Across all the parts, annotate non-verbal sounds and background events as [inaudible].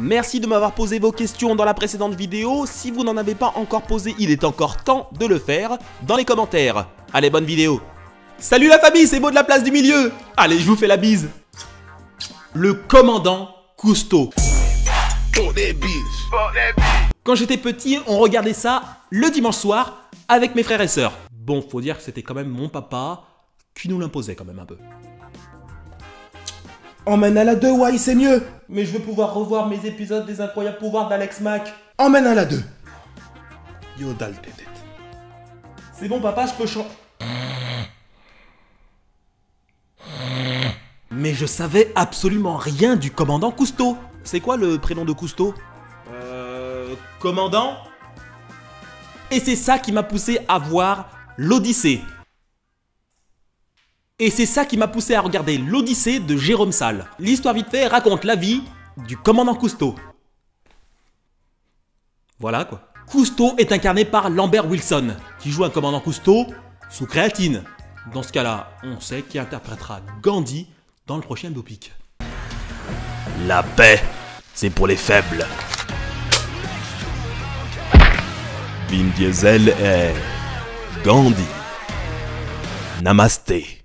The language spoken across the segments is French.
Merci de m'avoir posé vos questions dans la précédente vidéo. Si vous n'en avez pas encore posé, il est encore temps de le faire dans les commentaires. Allez, bonne vidéo. Salut la famille, c'est Beau de la place du milieu. Allez, je vous fais la bise. Le commandant Cousteau. Quand j'étais petit, on regardait ça le dimanche soir avec mes frères et sœurs. Bon, faut dire que c'était quand même mon papa qui nous l'imposait quand même un peu. Emmène à la 2, ouais, c'est mieux. Mais je veux pouvoir revoir mes épisodes des incroyables pouvoirs d'Alex Mack. Emmène à la 2. Yodal tête. C'est bon papa, je peux chanter. Mais je savais absolument rien du commandant Cousteau. C'est quoi le prénom de Cousteau? Euh... Commandant? Et c'est ça qui m'a poussé à voir l'Odyssée. Et c'est ça qui m'a poussé à regarder l'Odyssée de Jérôme Salle. L'histoire vite fait raconte la vie du commandant Cousteau. Voilà quoi. Cousteau est incarné par Lambert Wilson, qui joue un commandant Cousteau sous créatine. Dans ce cas-là, on sait qui interprétera Gandhi dans le prochain biopic. La paix, c'est pour les faibles. Vin Diesel est Gandhi. Namasté.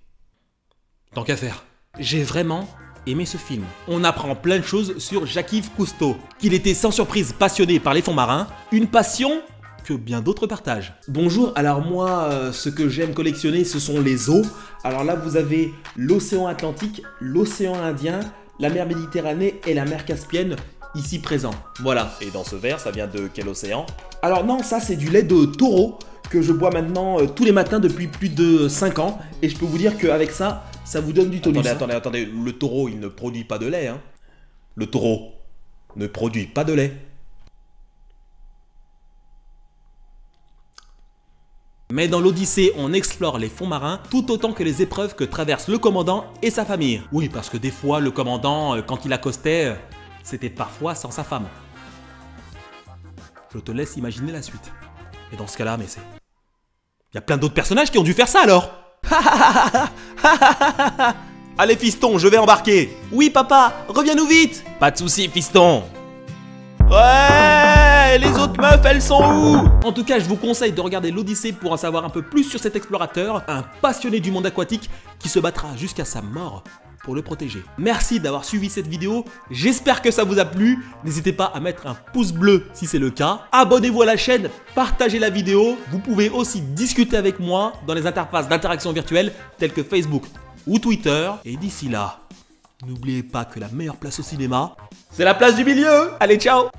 Tant qu'à faire. J'ai vraiment aimé ce film. On apprend plein de choses sur Jacques-Yves Cousteau, qu'il était sans surprise passionné par les fonds marins, une passion que bien d'autres partagent. Bonjour, alors moi, euh, ce que j'aime collectionner, ce sont les eaux. Alors là, vous avez l'océan Atlantique, l'océan Indien, la mer Méditerranée et la mer Caspienne ici présents. Voilà. Et dans ce verre, ça vient de quel océan? Alors non, ça c'est du lait de taureau que je bois maintenant euh, tous les matins depuis plus de 5 ans. Et je peux vous dire qu'avec ça, ça vous donne du tonus. Attendez, attendez, attendez. Le taureau, il ne produit pas de lait, hein Le taureau ne produit pas de lait. Mais dans l'Odyssée, on explore les fonds marins tout autant que les épreuves que traverse le commandant et sa famille. Oui, parce que des fois, le commandant, euh, quand il accostait, euh, c'était parfois sans sa femme. Je te laisse imaginer la suite. Et dans ce cas-là, mais c'est... Il y a plein d'autres personnages qui ont dû faire ça alors [laughs] Allez fiston, je vais embarquer. Oui papa, reviens-nous vite. Pas de soucis, fiston. Ouais Les autres meufs, elles sont où? En tout cas, je vous conseille de regarder l'Odyssée pour en savoir un peu plus sur cet explorateur, un passionné du monde aquatique qui se battra jusqu'à sa mort pour le protéger. Merci d'avoir suivi cette vidéo, j'espère que ça vous a plu. N'hésitez pas à mettre un pouce bleu si c'est le cas. Abonnez-vous à la chaîne, partagez la vidéo. Vous pouvez aussi discuter avec moi dans les interfaces d'interaction virtuelle telles que Facebook ou Twitter. Et d'ici là, n'oubliez pas que la meilleure place au cinéma, c'est la place du milieu. Allez, ciao